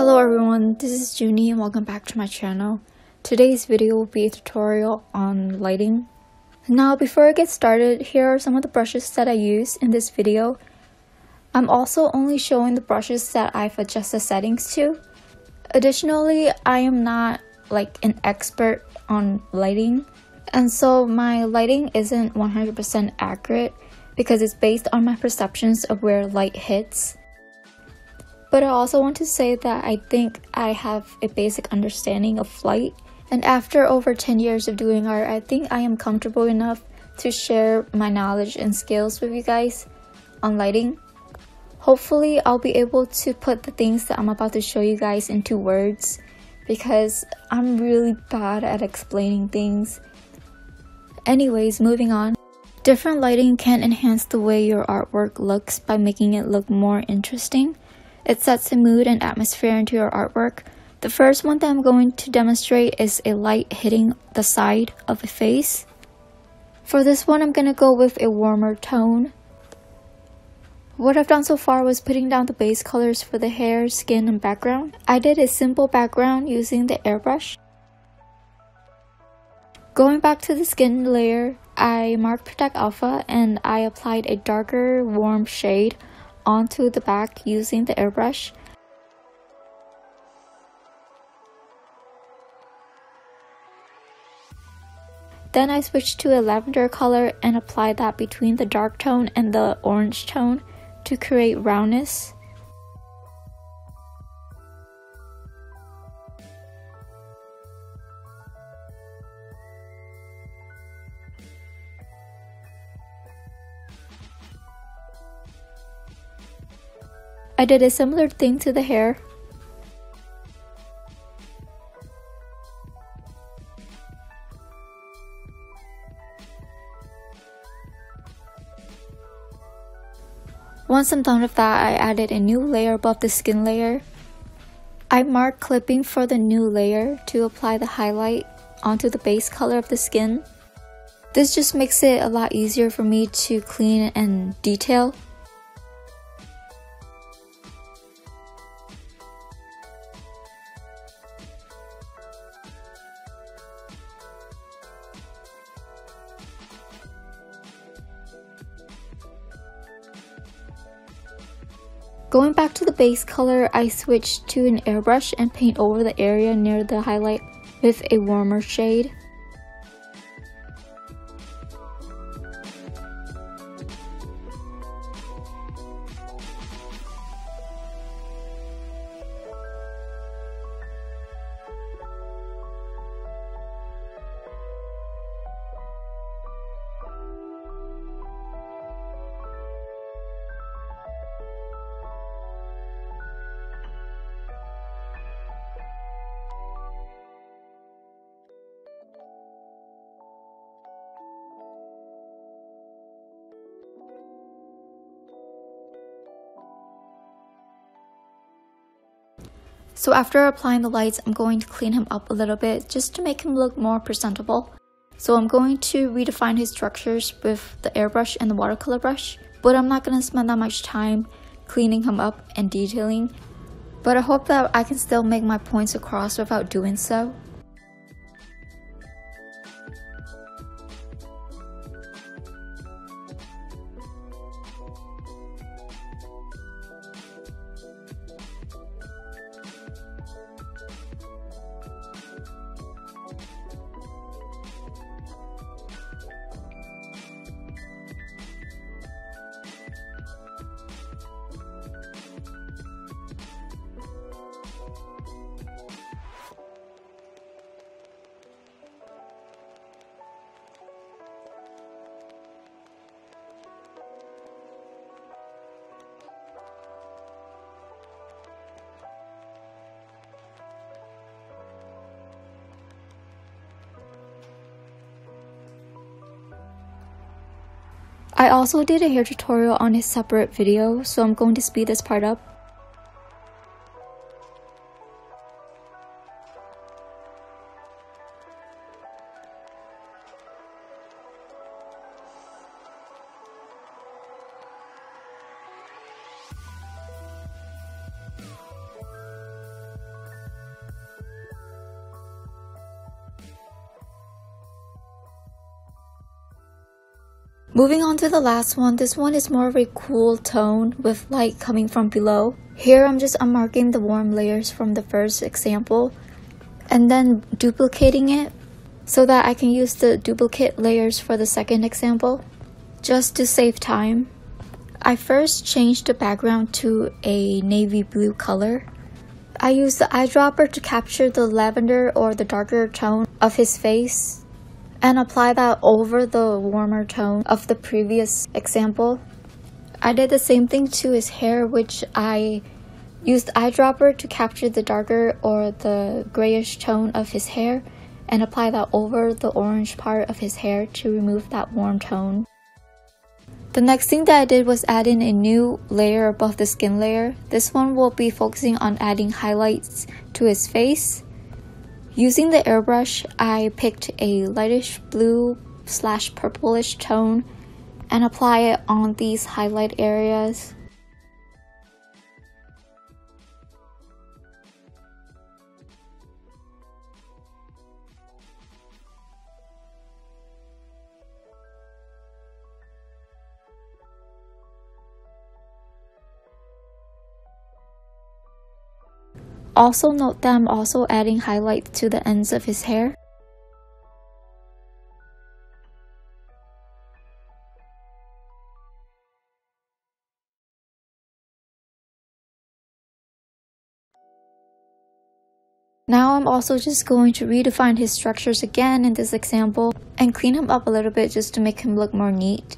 Hello everyone, this is Jyundee and welcome back to my channel. Today's video will be a tutorial on lighting. Now before I get started, here are some of the brushes that I use in this video. I'm also only showing the brushes that I've adjusted settings to. Additionally, I am not like an expert on lighting and so my lighting isn't 100% accurate because it's based on my perceptions of where light hits. But I also want to say that I think I have a basic understanding of light and after over 10 years of doing art, I think I am comfortable enough to share my knowledge and skills with you guys on lighting. Hopefully, I'll be able to put the things that I'm about to show you guys into words because I'm really bad at explaining things. Anyways, moving on. Different lighting can enhance the way your artwork looks by making it look more interesting. It sets a mood and atmosphere into your artwork. The first one that I'm going to demonstrate is a light hitting the side of a face. For this one, I'm going to go with a warmer tone. What I've done so far was putting down the base colors for the hair, skin, and background. I did a simple background using the airbrush. Going back to the skin layer, I marked Protect Alpha and I applied a darker warm shade onto the back using the airbrush. Then I switch to a lavender color and apply that between the dark tone and the orange tone to create roundness. I did a similar thing to the hair. Once I'm done with that, I added a new layer above the skin layer. I mark clipping for the new layer to apply the highlight onto the base color of the skin. This just makes it a lot easier for me to clean and detail. Going back to the base color, I switch to an airbrush and paint over the area near the highlight with a warmer shade. So after applying the lights, I'm going to clean him up a little bit just to make him look more presentable. So I'm going to redefine his structures with the airbrush and the watercolor brush, but I'm not going to spend that much time cleaning him up and detailing. But I hope that I can still make my points across without doing so. I also did a hair tutorial on a separate video, so I'm going to speed this part up. Moving on to the last one, this one is more of a cool tone with light coming from below. Here I'm just unmarking the warm layers from the first example and then duplicating it so that I can use the duplicate layers for the second example just to save time. I first changed the background to a navy blue color. I used the eyedropper to capture the lavender or the darker tone of his face and apply that over the warmer tone of the previous example. I did the same thing to his hair which I used eyedropper to capture the darker or the grayish tone of his hair and apply that over the orange part of his hair to remove that warm tone. The next thing that I did was add in a new layer above the skin layer. This one will be focusing on adding highlights to his face. Using the airbrush, I picked a lightish blue slash purplish tone and apply it on these highlight areas. Also note that I'm also adding highlight to the ends of his hair. Now I'm also just going to redefine his structures again in this example and clean him up a little bit just to make him look more neat.